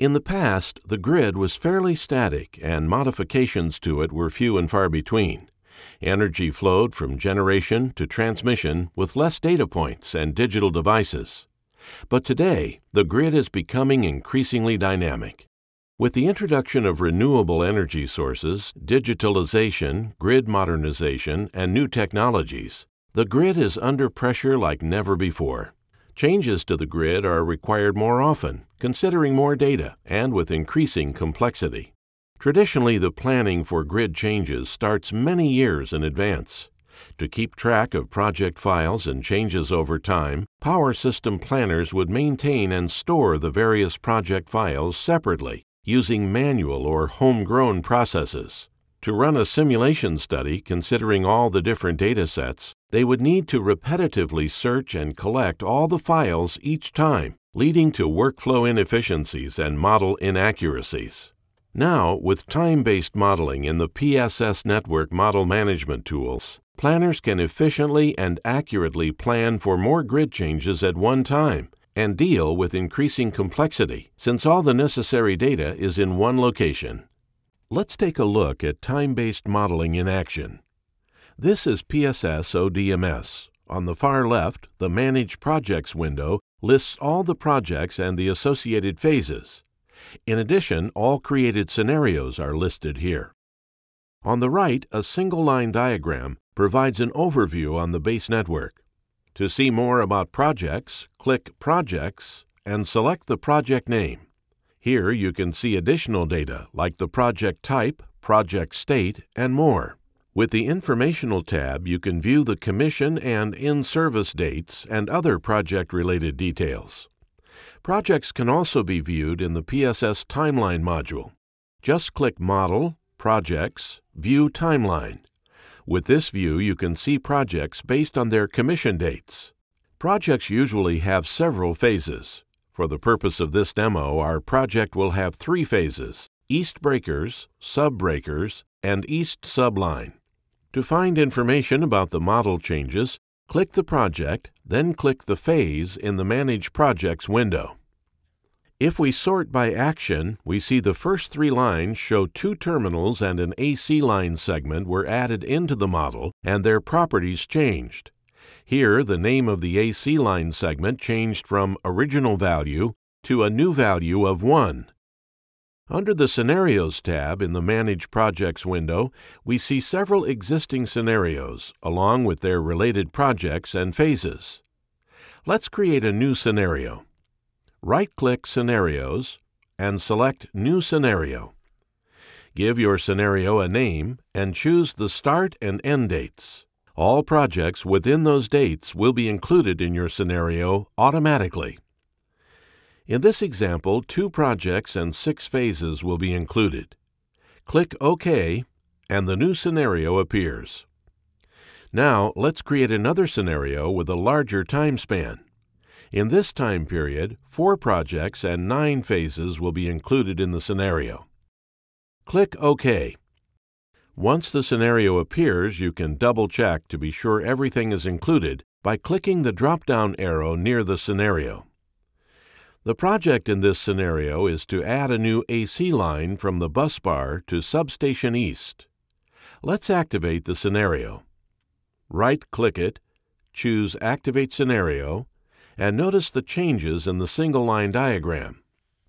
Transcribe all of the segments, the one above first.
In the past, the grid was fairly static and modifications to it were few and far between. Energy flowed from generation to transmission with less data points and digital devices. But today, the grid is becoming increasingly dynamic. With the introduction of renewable energy sources, digitalization, grid modernization, and new technologies, the grid is under pressure like never before. Changes to the grid are required more often, considering more data and with increasing complexity. Traditionally, the planning for grid changes starts many years in advance. To keep track of project files and changes over time, power system planners would maintain and store the various project files separately using manual or homegrown processes. To run a simulation study considering all the different data sets, they would need to repetitively search and collect all the files each time, leading to workflow inefficiencies and model inaccuracies. Now, with time-based modeling in the PSS Network model management tools, planners can efficiently and accurately plan for more grid changes at one time and deal with increasing complexity since all the necessary data is in one location. Let's take a look at time-based modeling in action. This is PSS ODMS. On the far left, the Manage Projects window lists all the projects and the associated phases. In addition, all created scenarios are listed here. On the right, a single-line diagram provides an overview on the base network. To see more about projects, click Projects and select the project name. Here you can see additional data like the project type, project state, and more. With the Informational tab, you can view the commission and in-service dates and other project-related details. Projects can also be viewed in the PSS Timeline module. Just click Model, Projects, View Timeline. With this view, you can see projects based on their commission dates. Projects usually have several phases. For the purpose of this demo, our project will have three phases, east breakers, sub breakers, and east subline. To find information about the model changes, click the project, then click the phase in the Manage Projects window. If we sort by action, we see the first three lines show two terminals and an AC line segment were added into the model and their properties changed. Here, the name of the AC line segment changed from original value to a new value of 1. Under the Scenarios tab in the Manage Projects window, we see several existing scenarios, along with their related projects and phases. Let's create a new scenario. Right-click Scenarios and select New Scenario. Give your scenario a name and choose the start and end dates. All projects within those dates will be included in your scenario automatically. In this example, two projects and six phases will be included. Click OK and the new scenario appears. Now let's create another scenario with a larger time span. In this time period, four projects and nine phases will be included in the scenario. Click OK. Once the scenario appears, you can double-check to be sure everything is included by clicking the drop-down arrow near the scenario. The project in this scenario is to add a new AC line from the bus bar to Substation East. Let's activate the scenario. Right-click it, choose Activate Scenario, and notice the changes in the single-line diagram.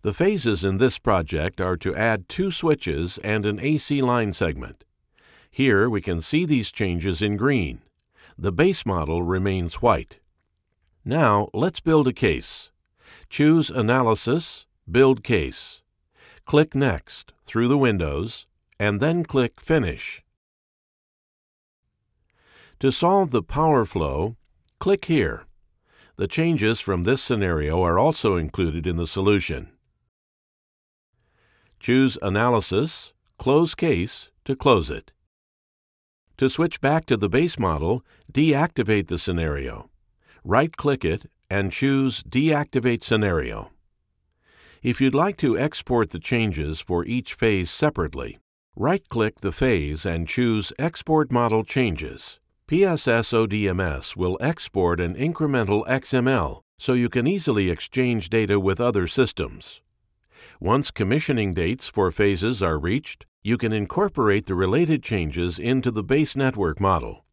The phases in this project are to add two switches and an AC line segment. Here we can see these changes in green. The base model remains white. Now let's build a case. Choose Analysis, Build Case. Click Next through the windows, and then click Finish. To solve the power flow, click here. The changes from this scenario are also included in the solution. Choose Analysis, Close Case to close it. To switch back to the base model, deactivate the scenario. Right-click it and choose Deactivate Scenario. If you'd like to export the changes for each phase separately, right-click the phase and choose Export Model Changes. PSS ODMS will export an incremental XML so you can easily exchange data with other systems. Once commissioning dates for phases are reached, you can incorporate the related changes into the base network model.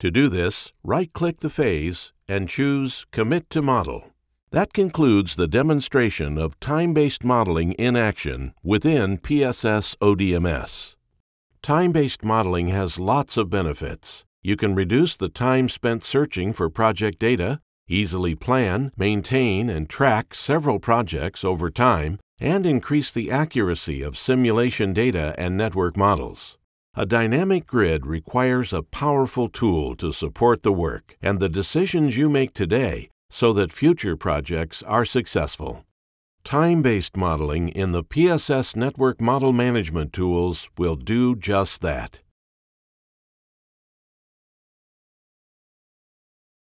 To do this, right-click the phase and choose Commit to Model. That concludes the demonstration of time-based modeling in action within PSS ODMS. Time-based modeling has lots of benefits. You can reduce the time spent searching for project data, easily plan, maintain, and track several projects over time, and increase the accuracy of simulation data and network models. A dynamic grid requires a powerful tool to support the work and the decisions you make today so that future projects are successful. Time based modeling in the PSS Network Model Management tools will do just that.